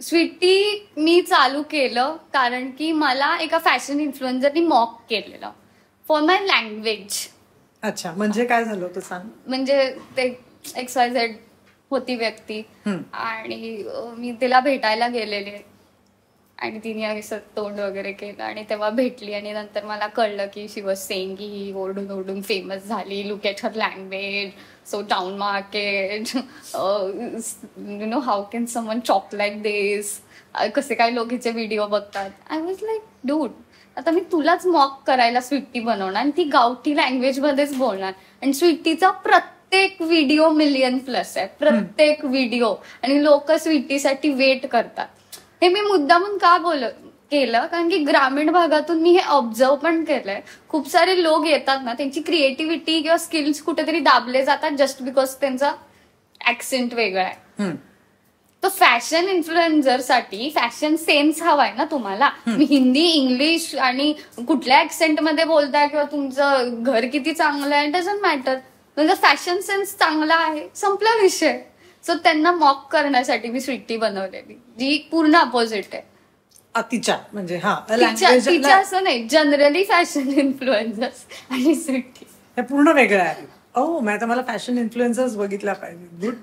स्वीटी मी चालू केलं कारण की मला एका फॅशन इन्फ्लुएन्झरनी मॉक केलेलं. फॉर माय लँग्वेज अच्छा म्हणजे काय झालं होतं सांग? म्हणजे ते एक्स वाय झेड होती व्यक्ती. आणि मी तिला भेटायला गेलेले. आणि तिने असं तोंड वगैरे केलं आणि तेव्हा भेटली आणि नंतर मला कळलं की शी वॉज सेंग की ही ओरडून ओरडून फेमस झाली. Look at her language so down market you know how can someone chop like this कसे काय लोक हिचे व्हिडिओ बघतात? आय वॉज लाईक डूड आता मी तुलाच मॉक करायला स्वीटी बनवणार आणि ती गावठी लँग्वेज मध्येच बोलणार. आणि स्वीटीचा प्रत्येक व्हिडिओ मिलियन प्लस आहे. प्रत्येक व्हिडिओ आणि लोक स्वीटीसाठी वेट करतात. हे मी मुद्दामून का बोल केलं? कारण की ग्रामीण भागातून मी हे ऑब्झर्व पण केलंय. खूप सारे लोक येतात ना त्यांची क्रिएटिव्हिटी किंवा स्किल्स कुठेतरी दाबले जातात जस्ट बिकॉज त्यांचा ऍक्सेंट वेगळा आहे. तर फॅशन इन्फ्लुएन्झरसाठी फॅशन सेन्स हवाय ना तुम्हाला? हिंदी इंग्लिश आणि कुठल्या ऍक्सेंटमध्ये बोलताय किंवा तुमचं घर किती चांगलं आहे डझंट मॅटर म्हणजे फॅशन सेन्स चांगला आहे संपला विषय. सो त्यांना मॉक करण्यासाठी मी स्वीटी बनवलेली जी पूर्ण अपोजिट आहे. तिच्या म्हणजे हा तिच्या असं नाही जनरली फॅशन इन्फ्लुएन्झर्स आणि स्वीटी. हे पूर्ण वेगळं आहे. ओ मी आता मला फॅशन इन्फ्लुएन्सर्स बघितल्या पाहिजे. गुड